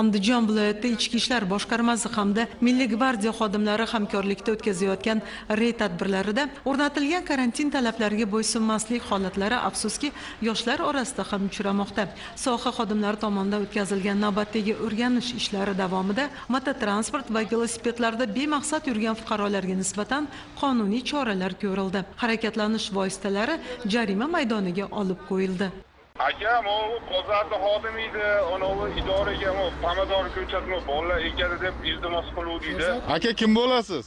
andijon viloyati ichki ishlar boshqarmasi hamda milliy gvardiya xodimlari hamkorlikda o'tkazayotgan reyd tadbirlarida o'rnatilgan karantin talablariga bo'ysunmaslik holatlari afsuski yoshlar orasida ham uchramoqda. Soha xodimlari tomonidan o'tkazilgan navbatdagi o'rganish ishlari davomida mototransport va velosipedlarda bemaqsad yurgan fuqarolarga nisbatan qonuniy choralar ko'rildi. Harakatlanish vositalari jarima maydoniga olib qo'yildi. Aka u bozorda xodim edi. Anavi idoraga pomidor ko'chatni bolalar ekadi deb iltimos qiluvdiydi aka kim bo'lasiz?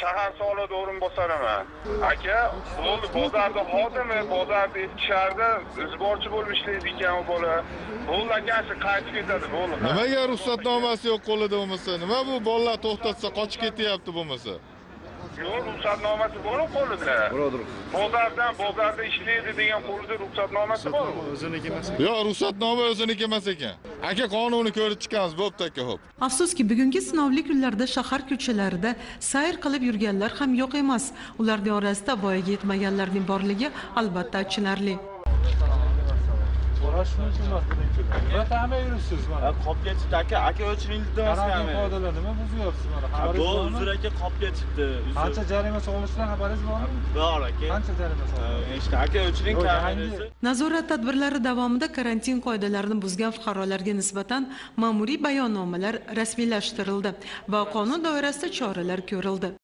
Shahar soliq o'rinbosariman aka bo'ldi bozorda xodimi bozorda ichki shaharda izborchi bo'lib ishlaydi ekan u bola. Bo'ldi aka shu qaytib ketadi bo'ldi. Nimaga ruxsatnomasi yo'q qo'lida bo'lmasa? Nima bu bolalar to'xtatsa qochib ketyapti bo'lmasa yo'q ruxsatnomasi bormi qo'lida bozordan bozorda ishlaydi degan qo'lida ruxsatnomasi bormi? O'ziniki emas yo'q ruxsatnoma o'ziniki emas ekan. Aka qonunni ko'rib chiqamiz bo'pti aka ho'p afsuski bugungi sinovli kunlarda shahar ko'chalarida sayr qilib yurganlar ham yo'q emas. Ularning orasida voyaga yetmaganlarning borligi albatta achinarli Buyoqda hamma yuribsiz mana. qopga chiqdi aka aka o'chiring iltimos Karantin qilaman qoidalarini nima buzyapsiz mana? Xabaringiz bu uzr aka qopga chiqdi Qancha jarima solishidan xabaringiz bormi? bor aka Qancha jarima solinadi? eshitdi aka o'chiring kamerasi nazorat tadbirlari davomida karantin qoidalarini buzgan fuqarolarga nisbatan ma'muriy bayonnomalar rasmiylashtirildi va qonun doirasida choralar ko'rildi